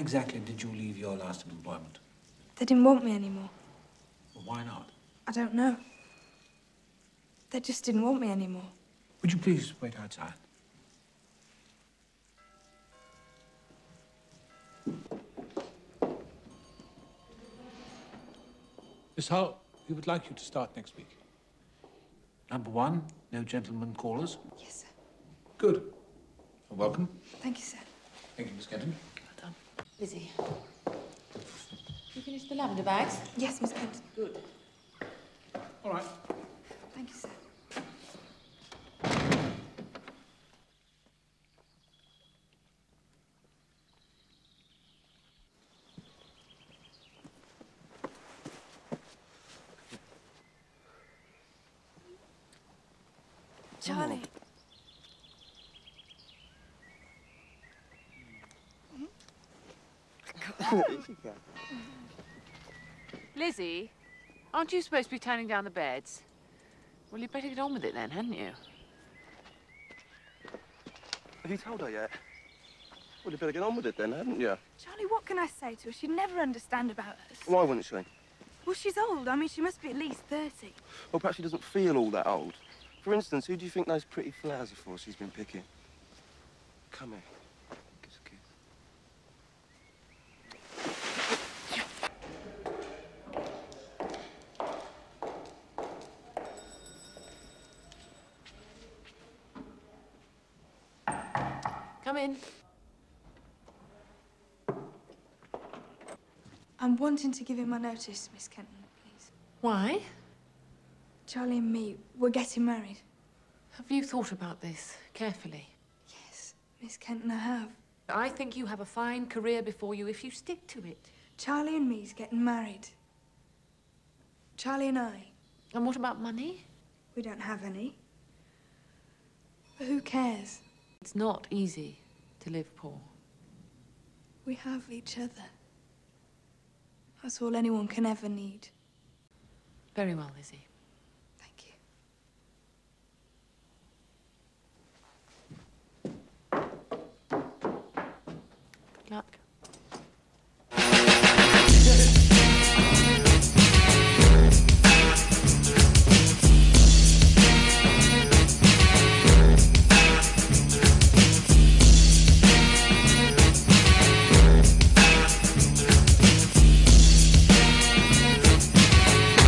exactly did you leave your last employment? They didn't want me anymore. Well, why not? I don't know. They just didn't want me anymore. Would you please wait outside? Miss Hull, we would like you to start next week. Number one, no gentlemen callers. Yes, sir. Good. Welcome. Thank you, sir. Thank you, Miss Kenton. Lizzie, you finished the lavender bags? Yes, Miss Kenton. Good. All right. Thank you, sir. Charlie. Oh. Lizzie, aren't you supposed to be turning down the beds? Well, you'd better get on with it then, hadn't you? Have you told her yet? Well, you'd better get on with it then, hadn't you? Charlie, what can I say to her? She'd never understand about us. Why wouldn't she? Well, she's old. I mean, she must be at least 30. Well, perhaps she doesn't feel all that old. For instance, who do you think those pretty flowers are for she's been picking? Come here. Give us a kiss. Come in. I'm wanting to give him my notice, Miss Kenton, please. Why? Charlie and me, we're getting married. Have you thought about this carefully? Yes, Miss Kenton, I have. I think you have a fine career before you if you stick to it. Charlie and me's getting married. Charlie and I, And what about money? we don't have any. But who cares? It's not easy to live poor. We have each other. That's all anyone can ever need. Very well, Lizzie. Thank you. Good luck.